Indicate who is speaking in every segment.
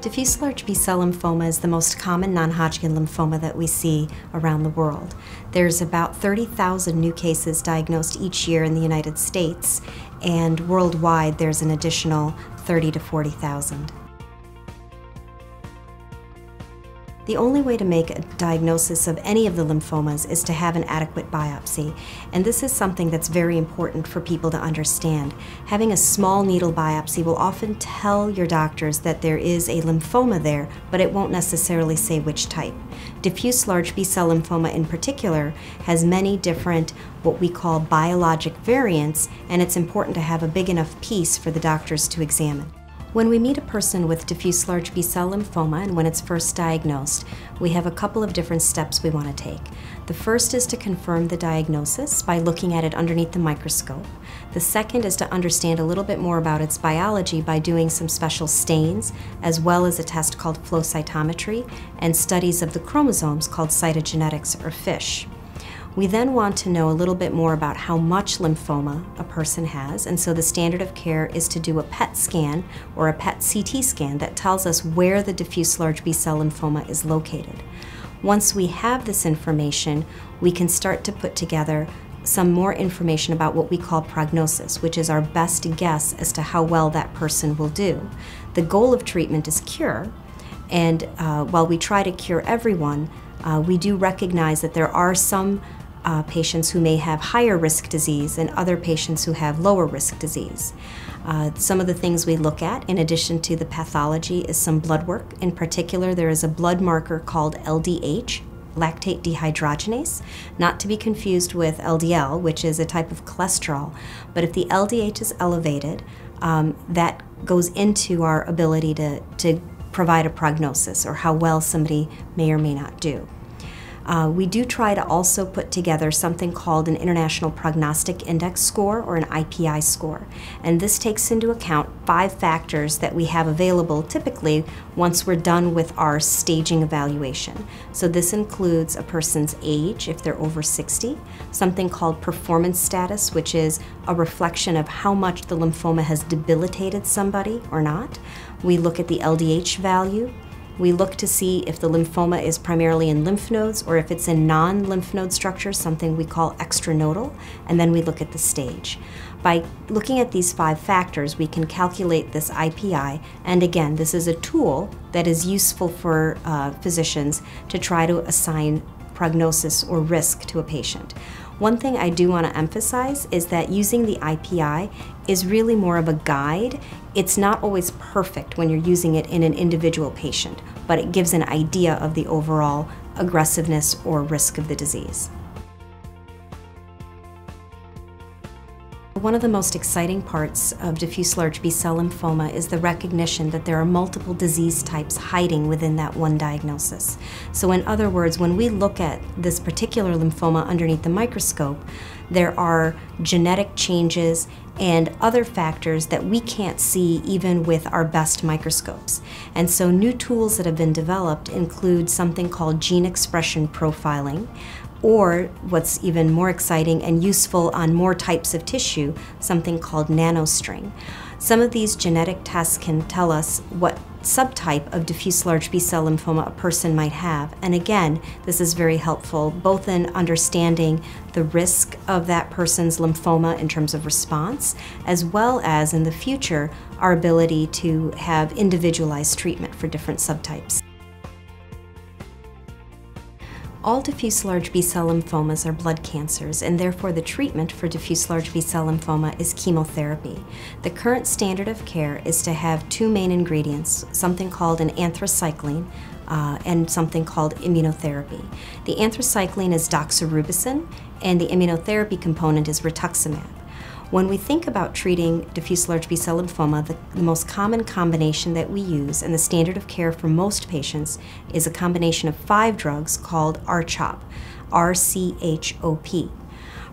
Speaker 1: Diffuse large B-cell lymphoma is the most common non-Hodgkin lymphoma that we see around the world. There's about 30,000 new cases diagnosed each year in the United States, and worldwide there's an additional 30 to 40,000. The only way to make a diagnosis of any of the lymphomas is to have an adequate biopsy, and this is something that's very important for people to understand. Having a small needle biopsy will often tell your doctors that there is a lymphoma there, but it won't necessarily say which type. Diffuse large B-cell lymphoma in particular has many different what we call biologic variants, and it's important to have a big enough piece for the doctors to examine. When we meet a person with diffuse large B-cell lymphoma and when it's first diagnosed, we have a couple of different steps we want to take. The first is to confirm the diagnosis by looking at it underneath the microscope. The second is to understand a little bit more about its biology by doing some special stains, as well as a test called flow cytometry and studies of the chromosomes called cytogenetics or FISH. We then want to know a little bit more about how much lymphoma a person has, and so the standard of care is to do a PET scan or a PET CT scan that tells us where the diffuse large B cell lymphoma is located. Once we have this information, we can start to put together some more information about what we call prognosis, which is our best guess as to how well that person will do. The goal of treatment is cure, and uh, while we try to cure everyone, uh, we do recognize that there are some uh, patients who may have higher risk disease and other patients who have lower risk disease. Uh, some of the things we look at, in addition to the pathology, is some blood work. In particular, there is a blood marker called LDH, lactate dehydrogenase, not to be confused with LDL, which is a type of cholesterol. But if the LDH is elevated, um, that goes into our ability to, to provide a prognosis or how well somebody may or may not do. Uh, we do try to also put together something called an International Prognostic Index score or an IPI score. And this takes into account five factors that we have available typically once we're done with our staging evaluation. So this includes a person's age if they're over 60, something called performance status, which is a reflection of how much the lymphoma has debilitated somebody or not. We look at the LDH value, we look to see if the lymphoma is primarily in lymph nodes or if it's in non-lymph node structures, something we call extranodal, and then we look at the stage. By looking at these five factors, we can calculate this IPI, and again, this is a tool that is useful for uh, physicians to try to assign prognosis or risk to a patient. One thing I do want to emphasize is that using the IPI is really more of a guide. It's not always perfect when you're using it in an individual patient, but it gives an idea of the overall aggressiveness or risk of the disease. One of the most exciting parts of diffuse large B-cell lymphoma is the recognition that there are multiple disease types hiding within that one diagnosis. So in other words, when we look at this particular lymphoma underneath the microscope, there are genetic changes and other factors that we can't see even with our best microscopes. And so new tools that have been developed include something called gene expression profiling, or what's even more exciting and useful on more types of tissue, something called nanostring. Some of these genetic tests can tell us what subtype of diffuse large B-cell lymphoma a person might have. And again, this is very helpful both in understanding the risk of that person's lymphoma in terms of response, as well as in the future, our ability to have individualized treatment for different subtypes. All diffuse large B-cell lymphomas are blood cancers, and therefore the treatment for diffuse large B-cell lymphoma is chemotherapy. The current standard of care is to have two main ingredients, something called an anthracycline, uh, and something called immunotherapy. The anthracycline is doxorubicin, and the immunotherapy component is rituximab. When we think about treating diffuse large B-cell lymphoma, the, the, most common combination that we use and the standard of care for most patients is a combination of five drugs called R-CHOP, R-C-H-O-P.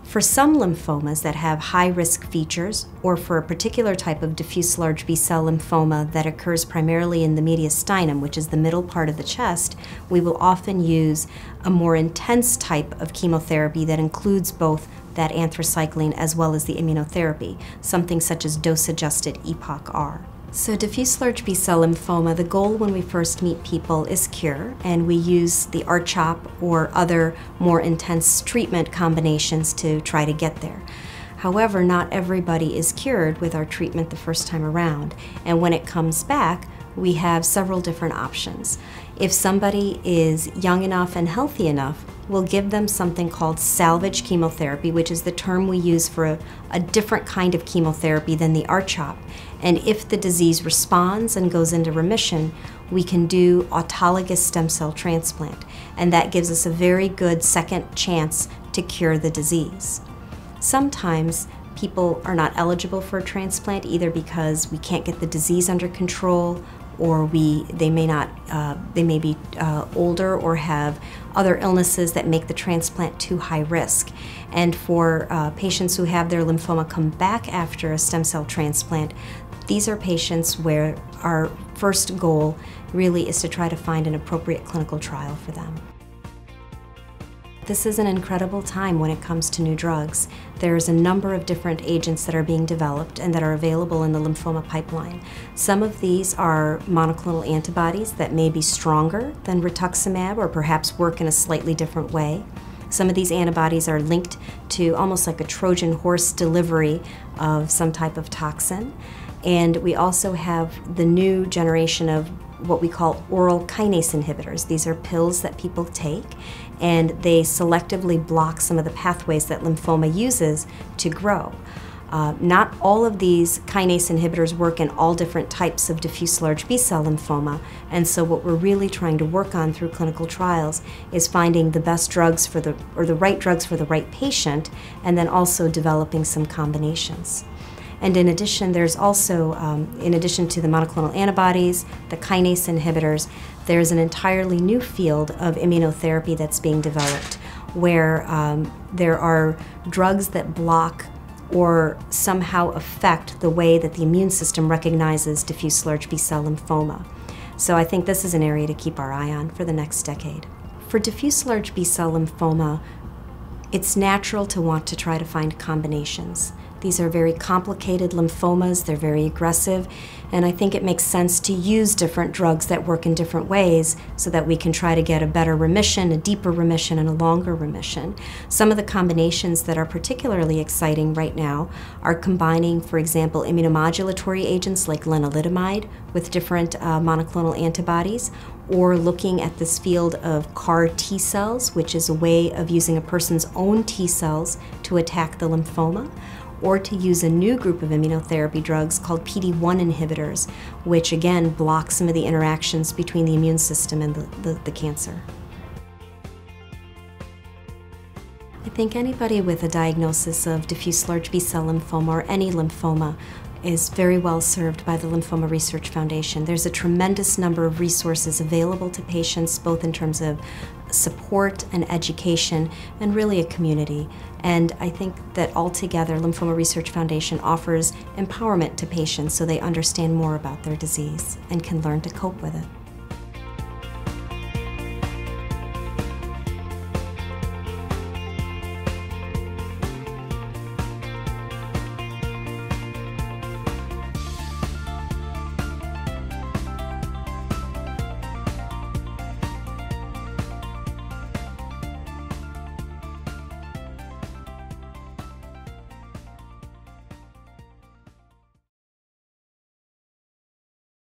Speaker 1: For some lymphomas that have high risk features, or for a particular type of diffuse large B cell lymphoma that occurs primarily in the mediastinum, which is the middle part of the chest, we will often use a more intense type of chemotherapy that includes both that anthracycline as well as the immunotherapy, something such as dose adjusted EPOCH R. So, diffuse large B cell lymphoma, the goal when we first meet people is cure, and we use the R-CHOP or other more intense treatment combinations to try to get there. However, not everybody is cured with our treatment the first time around, and when it comes back, we have several different options. If somebody is young enough and healthy enough, we'll give them something called salvage chemotherapy, which is the term we use for a, a different kind of chemotherapy than the R-CHOP. And if the disease responds and goes into remission, we can do autologous stem cell transplant. And that gives us a very good second chance to cure the disease. Sometimes people are not eligible for a transplant either because we can't get the disease under control or we they may not uh, they may be uh, older or have other illnesses that make the transplant too high risk and for uh, patients who have their lymphoma come back after a stem cell transplant these are patients where our first goal really is to try to find an appropriate clinical trial for them. This is an incredible time when it comes to new drugs. There's a number of different agents that are being developed and that are available in the lymphoma pipeline. Some of these are monoclonal antibodies that may be stronger than rituximab or perhaps work in a slightly different way. Some of these antibodies are linked to almost like a Trojan horse delivery of some type of toxin. And we also have the new generation of what we call oral kinase inhibitors. These are pills that people take and they selectively block some of the pathways that lymphoma uses to grow. Uh, not all of these kinase inhibitors work in all different types of diffuse large B cell lymphoma, and so what we're really trying to work on through clinical trials is finding the best drugs for the, or the right drugs for the right patient, and then also developing some combinations. And in addition, there's also, um, in addition to the monoclonal antibodies, the kinase inhibitors, there's an entirely new field of immunotherapy that's being developed where um, there are drugs that block or somehow affect the way that the immune system recognizes diffuse large B cell lymphoma. So I think this is an area to keep our eye on for the next decade. For diffuse large B cell lymphoma, it's natural to want to try to find combinations. These are very complicated lymphomas, they're very aggressive, and I think it makes sense to use different drugs that work in different ways so that we can try to get a better remission, a deeper remission, and a longer remission. Some of the combinations that are particularly exciting right now are combining, for example, immunomodulatory agents like lenalidomide with different uh, monoclonal antibodies, or looking at this field of CAR T cells, which is a way of using a person's own T cells to attack the lymphoma or to use a new group of immunotherapy drugs called PD-1 inhibitors, which again block some of the interactions between the immune system and the, the, the cancer. I think anybody with a diagnosis of diffuse large B-cell lymphoma or any lymphoma is very well served by the Lymphoma Research Foundation. There's a tremendous number of resources available to patients, both in terms of support and education, and really a community. And I think that altogether, Lymphoma Research Foundation offers empowerment to patients so they understand more about their disease and can learn to cope with it.